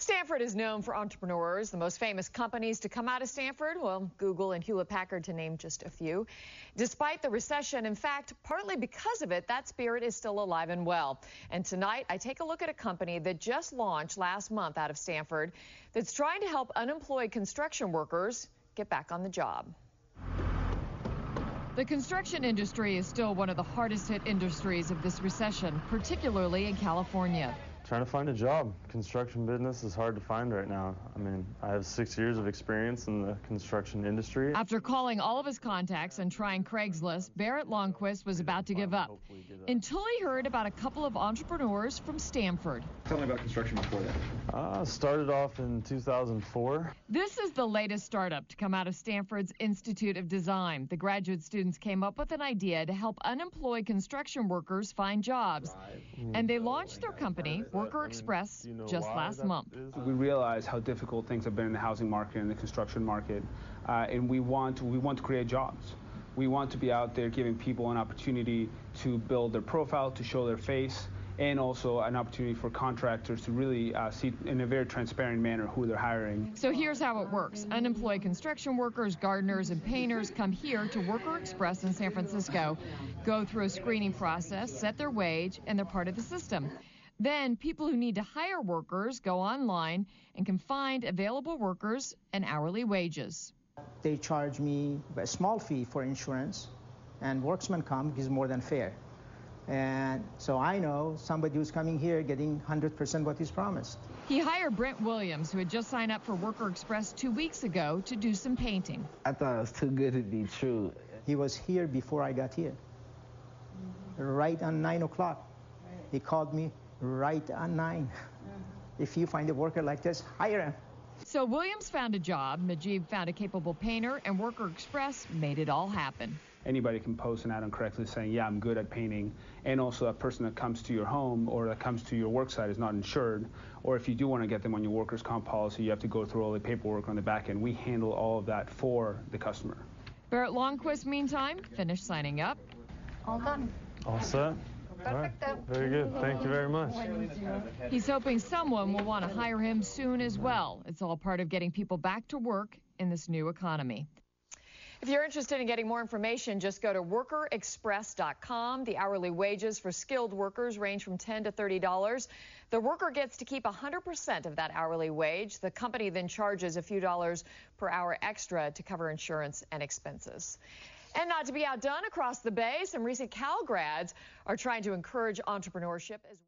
Stanford is known for entrepreneurs. The most famous companies to come out of Stanford, well, Google and Hewlett Packard to name just a few. Despite the recession, in fact, partly because of it, that spirit is still alive and well. And tonight, I take a look at a company that just launched last month out of Stanford that's trying to help unemployed construction workers get back on the job. The construction industry is still one of the hardest hit industries of this recession, particularly in California trying to find a job. Construction business is hard to find right now. I mean, I have six years of experience in the construction industry. After calling all of his contacts and trying Craigslist, Barrett Longquist was about to give up until he heard about a couple of entrepreneurs from Stanford. Tell me about construction before that. Uh, started off in 2004. This is the latest startup to come out of Stanford's Institute of Design. The graduate students came up with an idea to help unemployed construction workers find jobs. And they launched their company, Worker Express just last month. We realize how difficult things have been in the housing market and the construction market, uh, and we want we want to create jobs. We want to be out there giving people an opportunity to build their profile, to show their face, and also an opportunity for contractors to really uh, see in a very transparent manner who they're hiring. So here's how it works. Unemployed construction workers, gardeners, and painters come here to Worker Express in San Francisco, go through a screening process, set their wage, and they're part of the system. Then people who need to hire workers go online and can find available workers and hourly wages. They charge me a small fee for insurance, and Workman Comp is more than fair. And so I know somebody who's coming here getting 100% what he's promised. He hired Brent Williams, who had just signed up for Worker Express two weeks ago to do some painting. I thought it was too good to be true. He was here before I got here, right on 9 o'clock. He called me right on 9. Mm-hmm. If you find a worker like this, hire him. So Williams found a job, Majib found a capable painter, and Worker Express made it all happen. Anybody can post an ad on Craigslist saying, yeah, I'm good at painting. And also a person that comes to your home or that comes to your work site is not insured. Or if you do want to get them on your workers' comp policy, you have to go through all the paperwork on the back end. We handle all of that for the customer. Barrett Longquist, meantime, finished signing up. All done. All set. Right. Very good. Thank you very much. He's hoping someone will want to hire him soon as well. It's all part of getting people back to work in this new economy. If you're interested in getting more information, just go to workerexpress.com. The hourly wages for skilled workers range from 10 to $30. The worker gets to keep 100% of that hourly wage. The company then charges a few dollars per hour extra to cover insurance and expenses. And not to be outdone across the bay, some recent Cal grads are trying to encourage entrepreneurship as well.